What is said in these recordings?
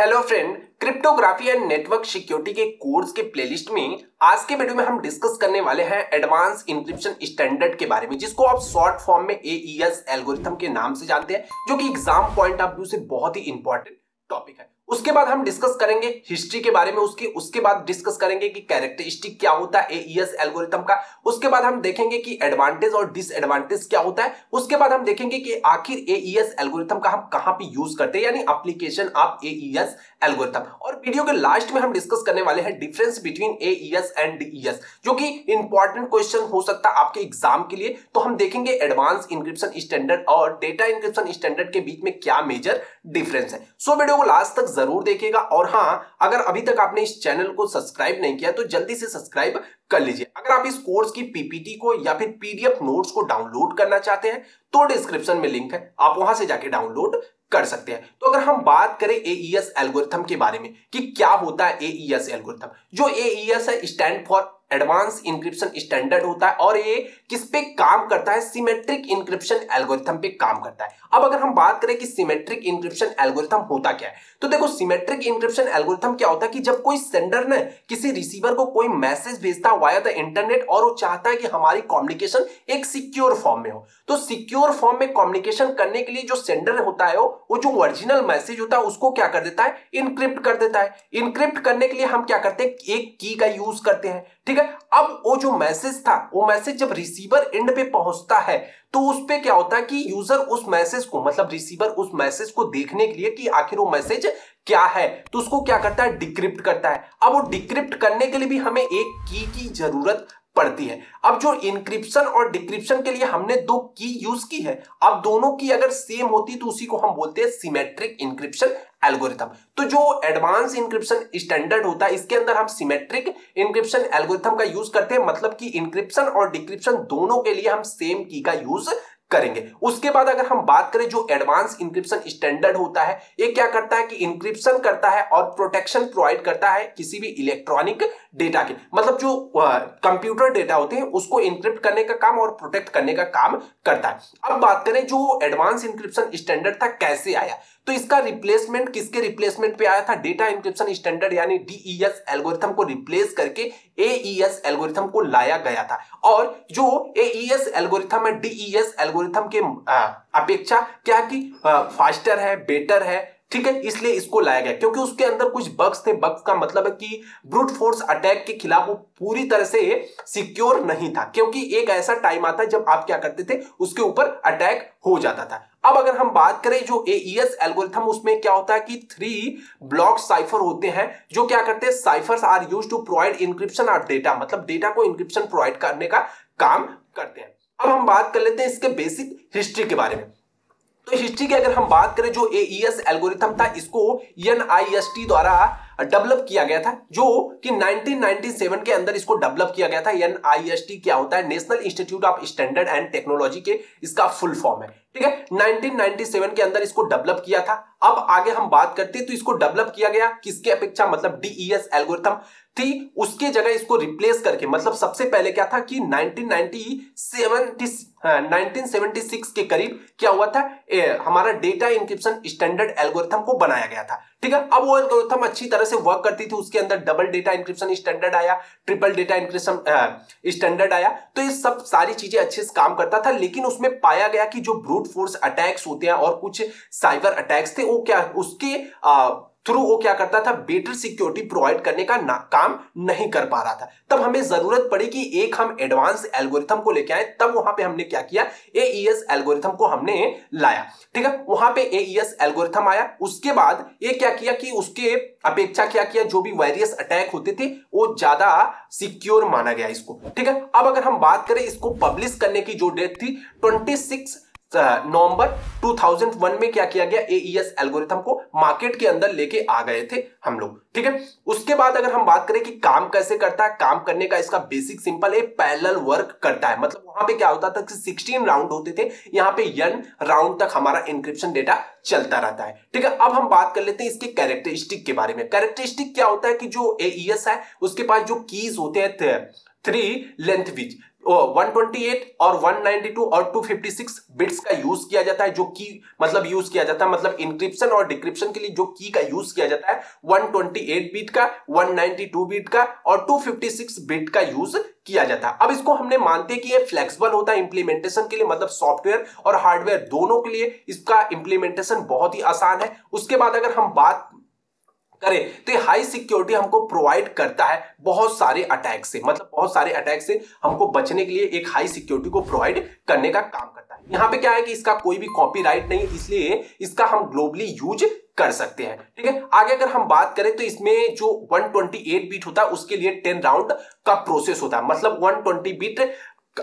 Hello friend cryptography and network security के course के playlist में आज के वीडियो में हम डिस्कस करने वाले हैं एडवांस इंक्रिप्शन स्टैंडर्ड के बारे में, जिसको आप शॉर्ट फॉर्म में एईएस एल्गोरिथम के नाम से जानते हैं, जो कि एग्ज़ाम पॉइंट ऑफ़ व्यू से बहुत ही इंपॉर्टेंट टॉपिक है। उसके बाद हम डिस्कस करेंगे हिस्ट्री के बारे में, उसके उसके बाद डिस्कस करेंगे कि कैरेक्टरिस्टिक क्या होता है एईएस एल्गोरिथम का। उसके बाद हम देखेंगे कि एडवांटेज और डिसएडवांटेज क्या होता है। उसके बाद हम देखेंगे कि आखिर एईएस एल्गोरिथम का हम कहाँ पे यूज़ करते हैं, यानी एप्लीकेशन ऑफ़ एईएस एल्गोरिथम और वीडियो के लास्ट में हम डिस्कस करने वाले हैं difference between AES and DES जो कि इंपॉर्टेंट क्वेश्चन हो सकता है आपके एग्ज़ाम के लिए। तो हम देखेंगे एडवांस इंक्रिप्शन स्टैंडर्ड और डेटा इंक्रिप्शन स्टैंडर्ड के बीच में क्या मेजर डिफरेंस है। सो वीडियो को लास्ट तक ज़रूर देखिएगा। और हाँ अगर अभी तक आपने इस चैनल को सब्सक्राइब नहीं किया तो जल्दी से सब्सक्राइब कर लीजिए। अगर आप इस कोर्स की पीपीटी को या फिर पीडीएफ नोट्स को डाउनलोड करना चाहते हैं तो डिस्क्रिप्शन में लिंक है, आप वहाँ से जाके डाउनलोड कर सकते हैं। तो अगर हम बात करें एईएस एल्गोरिथम के बारे में कि क्या होता है एईएस एल्गोरिथम जो एईएस है stand for advance encryption standard होता है और ये किस पे काम करता है? सिमेट्रिक इंक्रिप्शन एल्गोरिथम पे काम करता है। अब अगर हम बात करें कि सिमेट्रिक इंक्रिप्शन एल्गोरिथम होता क्या है तो देखो सिमेट्रिक इंक्रिप्शन एल्गोरिथम क्या होता है कि जब कोई सेंडर ने किसी रिसीवर को कोई मैसेज भेजता है वाया द इंटरनेट और वो चाहता है कि हमारी कम्युनिकेशन एक सिक्योर फॉर्म में हो तो सिक्योर फॉर्म में कम्युनिकेशन करने के लिए जो सेंडर होता है वो जो ओरिजिनल मैसेज होता है, उसको क्या कर देता है? इनक्रिप्ट कर देता है। इनक्रिप्ट करने के लिए हम क्या करते हैं? एक की का यूज़ करते हैं। ठीक है? अब वो जो मैसेज था, वो मैसेज जब रिसीवर एंड पे पहुँचता है तो उस पर क्या होता है कि यूज़र उस मैसेज को मतलब रिसीवर उस मैसेज को देखने के लिए कि आखिर वो मैसेज क्या है? तो उसको क्या करता है? डिक्रिप्ट करता है। अब वो डिक्रिप्ट करने के लिए भी हमें एक की की ज़रूरत पड़ती है। अब जो इंक्रिप्शन और डिक्रिप्शन के लिए हमने दो की यूज़ की है, अब दोनों की अगर सेम होती तो उसी को हम बोलते हैं सिमेट्रिक इंक्रिप्शन एल्गोरिथम तो जो एडवांस इंक्रिप्शन स्टैंडर्ड होता है, इसके अंदर हम सिमेट्रिक इंक्रिप्शन एल्गोरिथम का यूज़ करते हैं। मतलब कि इंक्रिप्शन और डिक्रिप्शन दोनों के लिए हम सेम की का यूज़ करेंगे। उसके बाद अगर हम बात करें जो एडवांस इंक्रिप्शन स्टैंडर्ड होता है, ये क्या करता है कि इंक्रिप्शन करता है और प्रोटेक्शन प्रोवाइड करता है किसी भी इलेक्ट्रॉनिक डेटा के। मतलब जो कंप्यूटर डेटा होते हैं, उसको इंक्रिप्ट करने का काम और प्रोटेक्ट करने का काम करता है। अब बात करें जो एडवांस इंक्रिप्शन स्टैंडर्ड था, कैसे आया? तो इसका रिप्लेसमेंट किसके रिप्लेसमेंट पे आया था? डेटा इंक्रिप्शन स्टैंडर्ड यानी डीईएस एल्गोरिथम को रिप्लेस करके एईएस एल्गोरिथम को लाया गया था। और जो एईएस एल्गोरिथम है डीईएस एल्गोरिथम के अपेक्षा क्या कि फास्टर है बेटर है ठीक है, इसलिए इसको लाया गया, क्योंकि उसके अंदर कुछ बग्स थे। बग्स का मतलब है कि ब्रूट फोर्स अटैक के खिलाफ वो पूरी तरह से सिक्योर नहीं था, क्योंकि एक ऐसा टाइम आता है जब आप क्या करते थे, उसके ऊपर अटैक हो जाता था। अब अगर हम बात करें जो एईएस एल्गोरिथम उसमें क्या होता है कि थ्री ब्लॉक साइफर होते हैं, जो क्या करते हैं ciphers are use to provide encryption of data मतलब डेटा को इंक्रिप्शन प्रोवाइड करने का काम करते हैं। अब हम बात कर लेते हैं इसके बेसिक हिस्ट्री के बारे में। तो हिस्ट्री की अगर हम बात करें जो एस एल्गोरिथम था, इसको एनआईएसटी द्वारा डेवलप किया गया था, जो कि 1997 के अंदर इसको डेवलप किया गया था। एनआईएसटी क्या होता है? National institute of standard and technology के इसका फुल फॉर्म है। ठीक है? 1997 के अंदर इसको डेवलप किया था। अब आगे हम बात करते हैं तो इसको डेवलप किया गया किसके अपेक्षा मतलब डीईएस एल्गोरिथम थी उसके जगह इसको रिप्लेस करके मतलब सबसे पहले क्या था कि 1997 1976 के करीब क्या हुआ था ए, हमारा डेटा इंक्रिप्शन स्टैंडर्ड एल्गोरिथम को बनाया गया था ठीक है? अब वो एल्गोरिथम अच्छी तरह से वर्क करती थी उसके अंदर डबल डेटा इंक्रिप्शन स्टैंडर्ड आया ट्रिपल डेटा इंक्रिप्शन स्टैंडर्ड आया तो ये सब सारी चीज़ें अच्छे से काम करता था लेकिन उसमें पाया गया कि जो ब्रूट फोर्स अटैक्स होते हैं और कुछ साइबर अटैक्स थे वो क्या उसके थ्रू वो क्या करता था? बेटर सिक्योरिटी प्रोवाइड करने का ना, काम नहीं कर पा रहा था। तब हमें ज़रूरत पड़ी कि एक हम एडवांस एल्गोरिथम को लेके आए तब वहाँ पे हमने क्या किया? एईएस एल्गोरिथम को हमने लाया। ठीक है? वहाँ पे एईएस एल्गोरिथम आया उसके बाद ये क्या किया कि उसके अपेक्षा क्या किया? जो भी वायरियस अटैक होते थे वो ज़्यादा सिक्योर माना गया इसको। ठीक है? अब अगर हम बात करें इसको पब्लिश करने की जो डेट थी ट्वेंटी नवंबर 2001 में क्या किया गया? एईएस एल्गोरिथम को मार्केट के अंदर लेके आ गए थे हम लोग, ठीक है? उसके बाद अगर हम बात करें कि काम कैसे करता है, काम करने का इसका बेसिक सिंपल है पैरेलल वर्क करता है। मतलब वहाँ पे क्या होता था 16 राउंड होते थे, यहाँ पे यन राउंड तक हमारा इंक्रिप्शन डेटा चलता रहता है, ठीक है? अब हम बात कर लेते हैं इसके कैरेक्टरिस्टिक के बारे में। कैरेक्टरिस्टिक क्या होता है कि जो एईएस है, उसके पास जो कीज होते हैं थ्री लेंथ विच 128 और 192 और 256 बिट्स का यूज़ किया जाता है, जो की मतलब यूज़ किया जाता है मतलब इंक्रिप्शन और डिक्रिप्शन के लिए जो की का यूज़ किया जाता है 128 बिट का 192 बिट का और 256 बिट का यूज़ किया जाता है। अब इसको हमने मानते कि ये फ्लेक्सिबल होता है इंप्लीमेंटेशन के लिए मतलब सॉफ्टवेयर और हार्डवेयर दोनों के लिए इसका इंप्लीमेंटेशन बहुत ही आसान है। उसके बाद अगर हम बात करें। तो हाई सिक्योरिटी हमको प्रोवाइड करता है बहुत सारे अटैक से। मतलब बहुत सारे अटैक से हमको बचने के लिए एक हाई सिक्योरिटी को प्रोवाइड करने का काम करता है। यहाँ पे क्या है कि इसका कोई भी कॉपीराइट नहीं, इसलिए इसका हम ग्लोबली यूज़ कर सकते हैं। ठीक है? आगे अगर हम बात करें तो इसमें जो 128 बीट होता है, उसके लिए 10 राउंड का प्रोसेस होता है। मतलब 120 बीट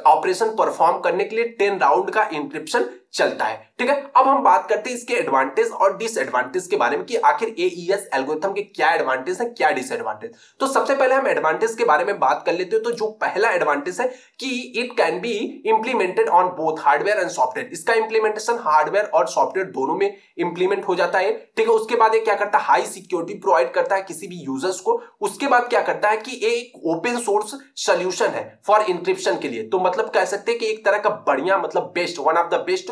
ऑपरेशन परफॉर्म करने के लिए 10 राउंड का इंक्रिप्शन चलता है। ठीक है? अब हम बात करते हैं इसके एडवांटेज और डिसएडवांटेज के बारे में कि आखिर एईएस एल्गोरिथम के क्या एडवांटेज है, क्या डिसएडवांटेज तो सबसे पहले हम एडवांटेज के बारे में बात कर लेते हैं। तो जो पहला एडवांटेज है कि it can be implemented on both hardware and software इसका इंप्लीमेंटेशन हार्डवेयर और सॉफ्टवेयर दोनों में इंप्लीमेंट हो जाता है। ठीक है? उसके बाद ये क्या करता है? हाई सिक्योरिटी प्रोवाइड करता है किसी भी यूज़र्स को। उसके बाद क्या करता है कि एक ओपन सोर्स सोल्यूशन है फॉर इंक्रिप्शन के लिए। तो मतलब कह सकते हैं कि एक तरह का बढ़िया मतलब best one of the best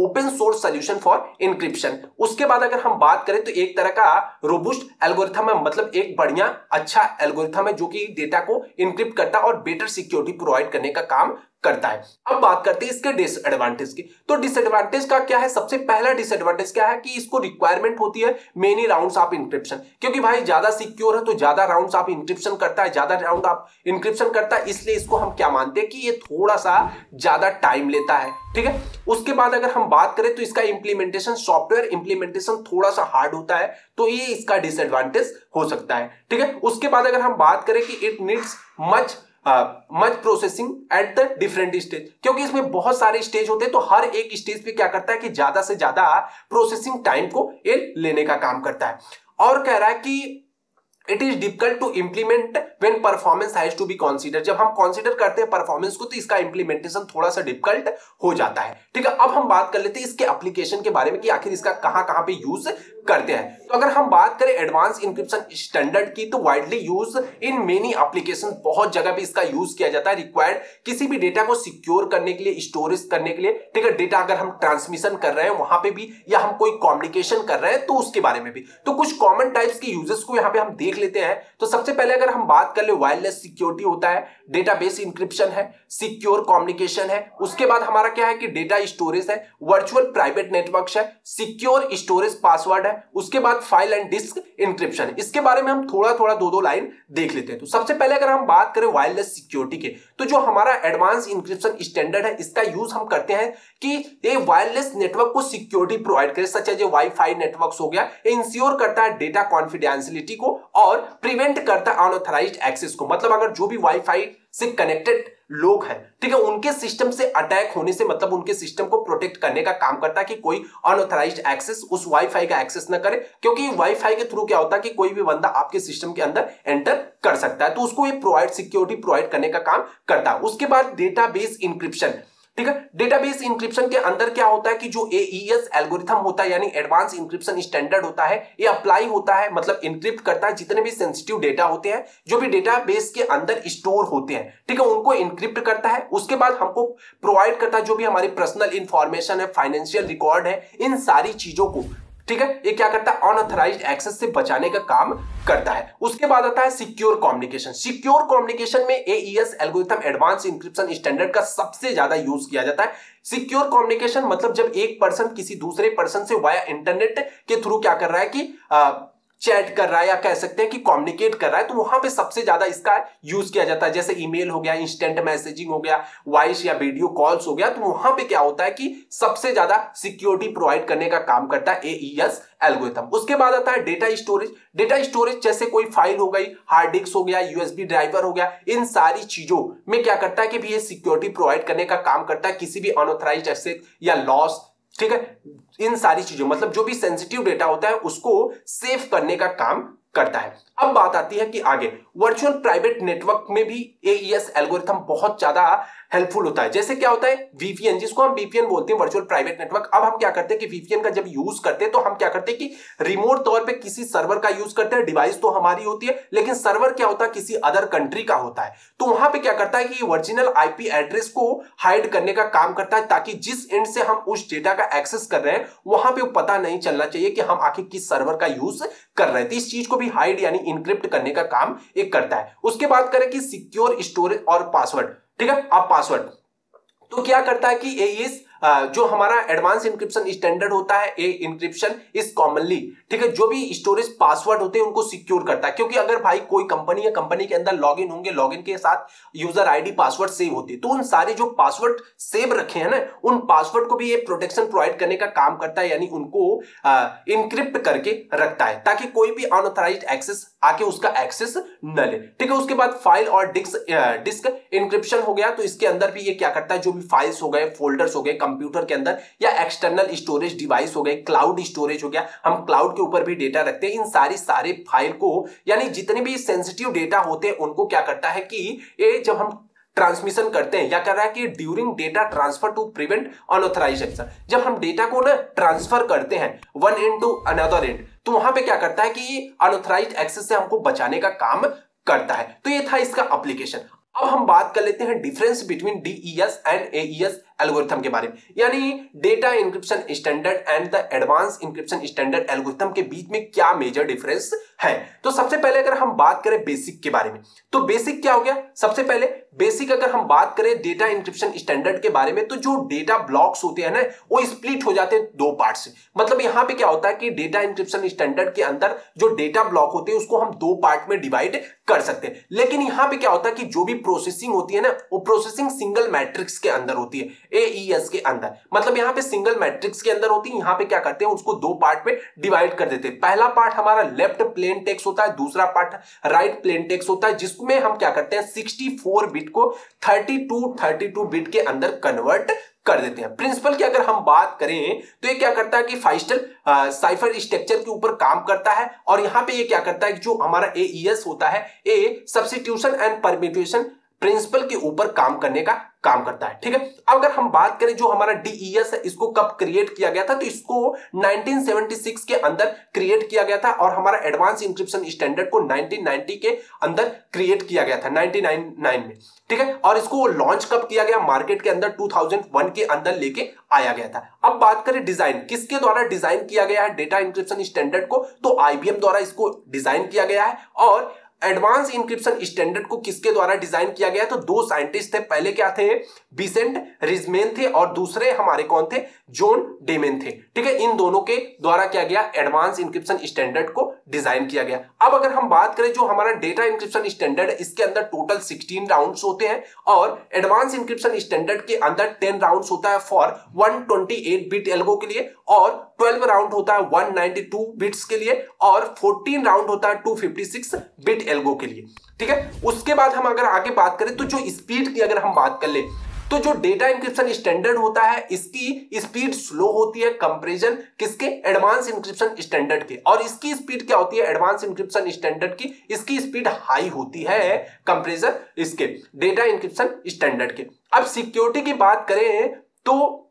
open source solution for encryption उसके बाद अगर हम बात करें तो एक तरह का रोबुस्ट एल्गोरिथम है मतलब एक बढ़िया अच्छा एल्गोरिथम है जो कि डेटा को इंक्रिप्ट करता है और बेटर सिक्योरिटी प्रोवाइड करने का काम करता है। अब बात करते हैं इसके डिसएडवांटेज की। तो डिसएडवांटेज का क्या है? सबसे पहला डिसएडवांटेज क्या है कि इसको रिक्वायरमेंट होती है मेनी राउंड्स ऑफ़ इंक्रिप्शन क्योंकि भाई, ज़्यादा सिक्योर है तो ज़्यादा राउंड्स ऑफ़ इंक्रिप्शन करता है, ज़्यादा राउंड ऑफ़ इंक्रिप्शन करता है, इसलिए इसको हम क्या मानते हैं कि ये थोड़ा सा ज़्यादा टाइम लेता है। ठीक है? उसके बाद अगर हम बात करें तो इसका इंप्लीमेंटेशन सॉफ्टवेयर इंप्लीमेंटेशन थोड़ा सा हार्ड होता है तो ये इसका डिसएडवांटेज हो सकता है, ठीक है? उसके बाद अगर हम बात करें कि it needs much much processing at the different stage क्योंकि इसमें बहुत सारे स्टेज होते हैं तो हर एक स्टेज पे क्या करता है कि ज़्यादा से ज़्यादा प्रोसेसिंग टाइम को ये लेने का काम करता है। और कह रहा है कि it is difficult to implement when performance has to be consider जब हम कॉन्सिडर करते हैं परफॉर्मेंस को तो इसका इंप्लीमेंटेशन थोड़ा सा डिफ़िकल्ट हो जाता है। ठीक है, अब हम बात कर लेते हैं इसके एप्लीकेशन के बारे में कि आखिर इसका कहाँ कहाँ पे यूज़ करते हैं। तो अगर हम बात करें एडवांस इंक्रिप्शन स्टैंडर्ड की तो widely use in many application बहुत जगह पे इसका यूज़ किया जाता है। रिक्वायर्ड किसी भी डेटा को सिक्योर करने के लिए स्टोरेज करने के लिए, ठीक है डेटा अगर हम ट्रांसमिशन कर रहे हैं वहाँ पे भी, या हम कोई कॉम्युनिकेशन कर रहे हैं तो उसके बारे में भी। तो कुछ कॉमन टाइप्स के यूजेस को यहाँ पे हम देख लेते हैं तो सबसे पहले अगर हम बात कर ले वायरलेस सिक्योरिटी होता है डेटाबेस इंक्रिप्शन है सिक्योर कम्युनिकेशन है, उसके बाद हमारा क्या है कि डेटा स्टोरेज है वर्चुअल प्राइवेट नेटवर्क है सिक्योर स्टोरेज पासवर्ड है, उसके बाद फ़ाइल एंड डिस्क इंक्रिप्शन इसके बारे में हम थोड़ा थोड़ा दो दो लाइन देख लेते हैं। तो सबसे पहले अगर हम बात करें वायरलेस सिक्योरिटी के तो जो हमारा एडवांस इंक्रिप्शन स्टैंडर्ड है, इसका यूज़ हम करते हैं कि ये वायरलेस नेटवर्क को सिक्योरिटी प्रोवाइड करे। सच जो वाईफाई नेटवर्क हो गया इंश्योर करता है डेटा कॉन्फिडेंशियलिटी को और प्रिवेंट करता है अनऑथराइज एक्सेस को। मतलब अगर जो भी वाईफाई से कनेक्टेड लोग हैं। ठीक है, उनके सिस्टम से अटैक होने से मतलब उनके सिस्टम को प्रोटेक्ट करने का काम करता है कि कोई अनऑथराइज एक्सेस उस वाईफाई का एक्सेस ना करे, क्योंकि वाईफाई के थ्रू क्या होता है कि कोई भी बंदा आपके सिस्टम के अंदर एंटर कर सकता है। तो उसको ये प्रोवाइड सिक्योरिटी प्रोवाइड करने का काम करता है। उसके बाद डेटाबेस इंक्रिप्शन ठीक है? डेटाबेस इंक्रिप्शन के अंदर क्या होता है कि जो एईएस एल्गोरिथम होता है, यानी एडवांस इंक्रिप्शन स्टैंडर्ड होता है, ये अप्लाई होता है मतलब इंक्रिप्ट करता है जितने भी सेंसिटिव डेटा होते हैं, जो भी डेटाबेस के अंदर स्टोर होते हैं, ठीक है? उनको इंक्रिप्ट करता है, उसके बाद हमको प्रोवाइड करता है जो भी हमारी पर्सनल इंफॉर्मेशन है फाइनेंशियल रिकॉर्ड है, इन सारी चीज़ों को। ठीक है? ये क्या करता है? अनऑथराइज एक्सेस से बचाने का काम करता है। उसके बाद आता है सिक्योर कम्युनिकेशन सिक्योर कम्युनिकेशन में AES algorithm advance encryption standard का सबसे ज़्यादा यूज़ किया जाता है। सिक्योर कम्युनिकेशन मतलब जब एक पर्सन किसी दूसरे पर्सन से वाया इंटरनेट के थ्रू क्या कर रहा है कि आ, चैट कर रहा है या कह सकते हैं कि कम्युनिकेट कर रहा है तो वहाँ पे सबसे ज़्यादा इसका यूज़ किया जाता है। जैसे ईमेल हो गया इंस्टेंट मैसेजिंग हो गया वॉइस या वीडियो कॉल्स हो गया तो वहाँ पे क्या होता है कि सबसे ज़्यादा सिक्योरिटी प्रोवाइड करने का काम करता है एईएस एल्गोरिथम उसके बाद आता है डेटा स्टोरेज डेटा स्टोरेज जैसे कोई फ़ाइल हो गई हार्ड डिस्क हो गया यूएसबी ड्राइवर हो गया, इन सारी चीज़ों में क्या करता है कि भी ये सिक्योरिटी प्रोवाइड करने का काम करता है, किसी भी अनऑथराइज एक्सेस या लॉस ठीक है? इन सारी चीज़ों मतलब जो भी सेंसिटिव डेटा होता है, उसको सेव करने का काम करता है। अब बात आती है कि आगे वर्चुअल प्राइवेट नेटवर्क में भी एईएस एल्गोरिथम बहुत ज़्यादा हेल्पफुल होता है। जैसे क्या होता है? वीपीएन जिसको हम वीपीएन बोलते हैं वर्चुअल प्राइवेट नेटवर्क अब हम क्या करते हैं कि वीपीएन का जब यूज़ करते हैं तो हम क्या करते हैं कि रिमोट तौर पे किसी सर्वर का यूज़ करते हैं डिवाइस तो हमारी होती है, लेकिन सर्वर क्या होता है? किसी अदर कंट्री का होता है। तो वहाँ पर क्या करता है कि ओरिजिनल आईपी एड्रेस को हाइड करने का काम करता है, ताकि जिस एंड से हम उस डेटा का एक्सेस कर रहे हैं, वहाँ पर पता नहीं चलना चाहिए कि हम आखिर किस सर्वर का यूज़ कर रहे हैं। तो इस चीज़ को भी हाइड यानी इंक्रिप्ट करने का काम एक करता है। उसके बाद करें कि सिक्योर स्टोरेज और पासवर्ड ठीक है? अब पासवर्ड तो क्या करता है कि एईएस जो हमारा एडवांस इंक्रिप्शन स्टैंडर्ड होता है ए इंक्रिप्शन इज़ कॉमनली ठीक है? जो भी स्टोरेज पासवर्ड होते हैं, उनको सिक्योर करता है। क्योंकि अगर भाई कोई कंपनी या कंपनी के अंदर लॉग इन होंगे लॉग इन के साथ यूज़र आईडी पासवर्ड सेव होती है। तो उन सारे जो पासवर्ड सेव रखे हैं ना, उन पासवर्ड को भी ये प्रोटेक्शन प्रोवाइड करने का काम करता है, यानी उनको इंक्रिप्ट करके रखता है, ताकि कोई भी अनऑथराइज एक्सेस आके उसका एक्सेस न ले। ठीक है, उसके बाद फ़ाइल और डिस्क डिस्क इंक्रिप्शन हो गया तो इसके अंदर भी ये क्या करता है? जो भी फाइल्स हो गए फोल्डर्स हो गए कंप्यूटर के अंदर या एक्सटर्नल स्टोरेज डिवाइस हो गए क्लाउड स्टोरेज हो गया, हम क्लाउड के ऊपर भी डेटा रखते हैं। इन सारी सारे फ़ाइल को, यानी जितने भी सेंसिटिव डेटा होते हैं, उनको क्या करता है कि ये जब हम ट्रांसमिशन करते हैं, या कर रहा है कि during data transfer to prevent unauthorise action जब हम डेटा को ना ट्रांसफ़र करते हैं one end to another end तो वहाँ पे क्या करता है कि अनऑथराइज एक्सेस से हमको बचाने का काम करता है। तो ये था इसका एप्लीकेशन अब हम बात कर लेते हैं difference between DES and AES algorithm के बारे में। यानी data encryption standard and the advance encryption standard algorithm के बीच में क्या मेजर डिफरेंस है? तो सबसे पहले अगर हम बात करें बेसिक के बारे में तो बेसिक क्या हो गया? सबसे पहले बेसिक अगर हम बात करें डेटा इंक्रिप्शन स्टैंडर्ड के बारे में तो जो डेटा ब्लॉक्स होते हैं ना, वो स्प्लिट हो जाते हैं दो पार्ट से। मतलब यहाँ पे क्या होता है कि डेटा इंक्रिप्शन स्टैंडर्ड के अंदर जो डेटा ब्लॉक होते हैं, उसको हम दो पार्ट में डिवाइड कर सकते हैं। लेकिन यहाँ पे क्या होता है कि जो भी प्रोसेसिंग होती है ना, वो प्रोसेसिंग सिंगल मैट्रिक्स के अंदर होती है। एईएस के अंदर। मतलब यहाँ पे सिंगल मैट्रिक्स के अंदर होती है यहाँ पे क्या करते हैं, उसको दो पार्ट में डिवाइड कर देते हैं। पहला पार्ट हमारा लेफ़्ट प्लेन टेक्स होता है, दूसरा पार्ट राइट प्लेन टेक्स होता है, जिसमें हम क्या करते हैं 64 बिट को 32 32 बिट के अंदर कन्वर्ट कर देते हैं। प्रिंसिपल की अगर हम बात करें तो ये क्या करता है कि फाइस्टल साइफर स्ट्रक्चर के ऊपर काम करता है, और यहाँ पे ये क्या करता है कि जो हमारा एईएस होता है a substitution and permutation principle के ऊपर काम करने का काम करता है, ठीक है? अब अगर हम बात करें जो हमारा डीईएस है, इसको कब क्रिएट किया गया था तो इसको 1976 के अंदर क्रिएट किया गया था और हमारा एडवांस इंक्रिप्शन स्टैंडर्ड को 1990 के अंदर क्रिएट किया गया था 1999 में, ठीक है? और इसको लॉन्च कब किया गया? मार्केट के अंदर 2001 के अंदर लेके आया गया था। अब बात करें डिज़ाइन किसके द्वारा डिज़ाइन किया गया है? डेटा इंक्रिप्शन स्टैंडर्ड को तो आईबीएम द्वारा इसको डिज़ाइन किया गया है और एडवांस इंक्रिप्शन स्टैंडर्ड को किसके द्वारा डिज़ाइन किया गया तो दो साइंटिस्ट थे, पहले क्या थे? बिसेंट रिजमेन थे और दूसरे हमारे कौन थे? जोन डेमेन थे। ठीक है, इन दोनों के द्वारा क्या गया? एडवांस इंक्रिप्शन स्टैंडर्ड को डिज़ाइन किया गया। अब अगर हम बात करें जो हमारा डेटा इंक्रिप्शन स्टैंडर्ड, इसके अंदर टोटल 16 राउंड्स होते हैं और एडवांस इंक्रिप्शन स्टैंडर्ड के अंदर 10 राउंड्स होता है फॉर 128 बिट एल्गो के लिए और 12 राउंड होता है 192 बिट्स के लिए और 14 राउंड होता है 256 बिट एल्गो के लिए। ठीक है? उसके बाद हम अगर आगे बात करें तो जो स्पीड की अगर हम बात कर ले तो जो डेटा इंक्रिप्शन स्टैंडर्ड होता है, इसकी स्पीड स्लो होती है, कंपेरिजन किसके? एडवांस इंक्रिप्शन स्टैंडर्ड के। और इसकी स्पीड क्या होती है? एडवांस इंक्रिप्शन स्टैंडर्ड की, इसकी स्पीड हाई होती है, कंपेरिजन इसके, डेटा इंक्रिप्शन स्टैंडर्ड के। अब सिक्योरिटी की बात करें तो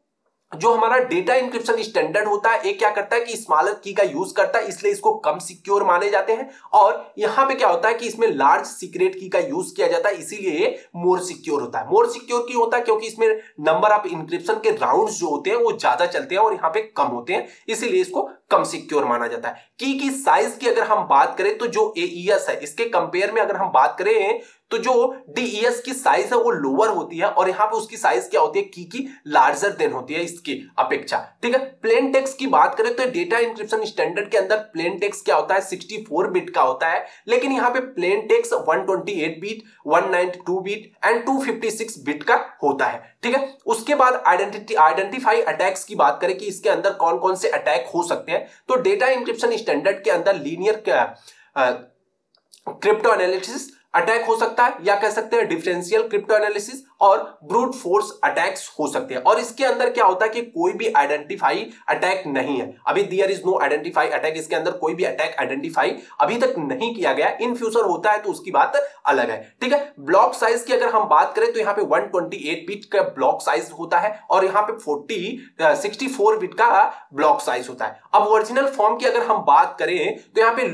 जो हमारा डेटा इंक्रिप्शन स्टैंडर्ड होता है एक क्या करता है कि स्मॉलर की का यूज़ करता है, इसलिए इसको कम सिक्योर माने जाते हैं। और यहाँ पे क्या होता है कि इसमें लार्ज सीक्रेट की का यूज़ किया जाता है, इसीलिए मोर सिक्योर होता है। मोर सिक्योर क्यों होता है? क्योंकि इसमें नंबर ऑफ़ इंक्रिप्शन के राउंड जो होते हैं, वो ज़्यादा चलते हैं और यहाँ पे कम होते हैं, इसीलिए इसको कम सिक्योर माना जाता है। की की साइज़ की अगर हम बात करें तो जो एईएस है, इसके कंपेयर में अगर हम बात करें तो जो डीईएस की साइज़ है, वो लोअर होती है और यहाँ पे उसकी साइज़ क्या होती है? की की लार्जर देन होती है इसकी अपेक्षा। ठीक है? प्लेन टेक्स्ट की बात करें तो डेटा इंक्रिप्शन स्टैंडर्ड के अंदर प्लेन टेक्स्ट क्या होता है? 64 बिट का होता है। लेकिन यहाँ पे plain text 128 bit 192 bit and 256 bit का होता है। ठीक है? उसके बाद आइडेंटिटी आइडेंटिफाई अटैक्स की बात करें कि इसके अंदर कौन कौन से अटैक हो सकते हैं। तो डेटा इंक्रिप्शन स्टैंडर्ड के अंदर लीनियर क्रिप्टो एनालिसिस अटैक हो सकता है या कह सकते हैं डिफरेंशियल क्रिप्टो एनालिसिस और ब्रूट फोर्स अटैक्स हो सकते हैं। और इसके अंदर क्या होता है कि कोई भी आइडेंटिफाई अटैक नहीं है। अभी there is no identify attack इसके अंदर कोई भी अटैक आइडेंटिफाई अभी तक नहीं किया गया। इन फ्यूचर होता है तो उसकी बात अलग है। ठीक है? ब्लॉक साइज़ की अगर हम बात करें तो यहाँ पे 128 बिट का ब्लॉक साइज़ होता है और यहाँ पे 40 64 बिट का ब्लॉक साइज़ होता है। अब ओरिजिनल फॉर्म की अगर हम बात करें तो यहाँ पे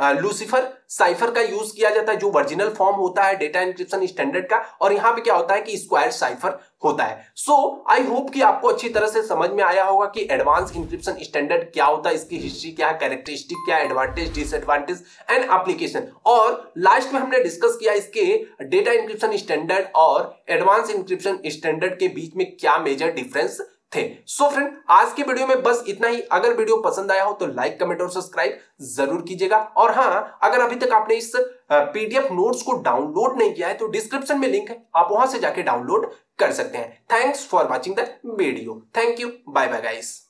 लूसीफर साइफर का यूज़ किया जाता है, जो ओरिजिनल फॉर्म होता है डेटा इंक्रिप्शन स्टैंडर्ड का, और यहाँ पे क्या होता है कि स्क्वायर साइफर होता है। सो आई होप कि आपको अच्छी तरह से समझ में आया होगा कि एडवांस इंक्रिप्शन स्टैंडर्ड क्या होता है, इसकी हिस्ट्री क्या है कैरेक्टरिस्टिक क्या एडवांटेज डिसएडवांटेज एंड एप्लीकेशन और लास्ट में हमने डिस्कस किया इसके डेटा इंक्रिप्शन स्टैंडर्ड और एडवांस इंक्रिप्शन स्टैंडर्ड के बीच में क्या मेजर डिफरेंस थे। सो so फ्रेंड आज की वीडियो में बस इतना ही। अगर वीडियो पसंद आया हो तो लाइक कमेंट और सब्सक्राइब ज़रूर कीजिएगा। और हाँ अगर अभी तक आपने इस पीडीएफ नोट्स को डाउनलोड नहीं किया है तो डिस्क्रिप्शन में लिंक है। आप वहाँ से जाके डाउनलोड कर सकते हैं। Thanks for watching the video thank you bye bye guys